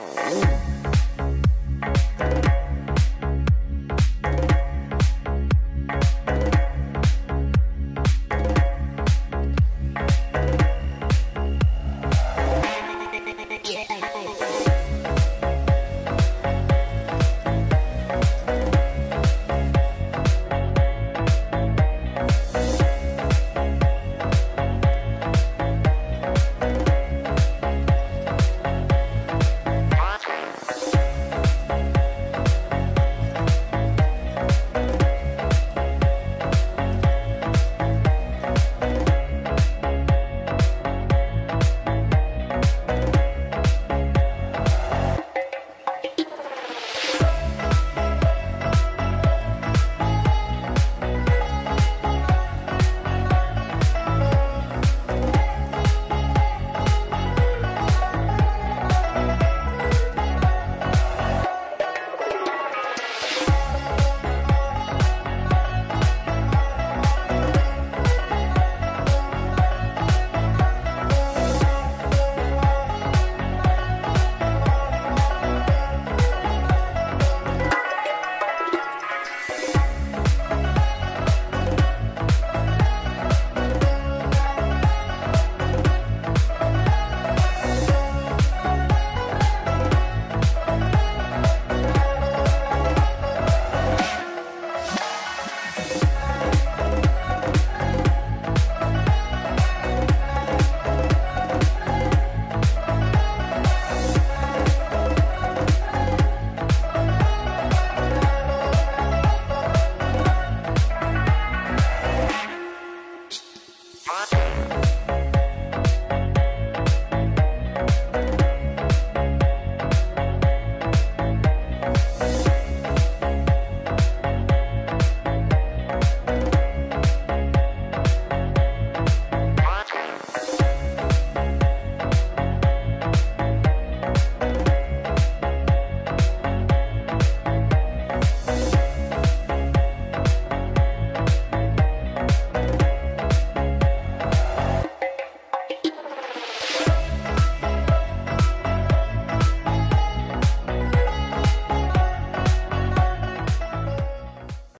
Oh.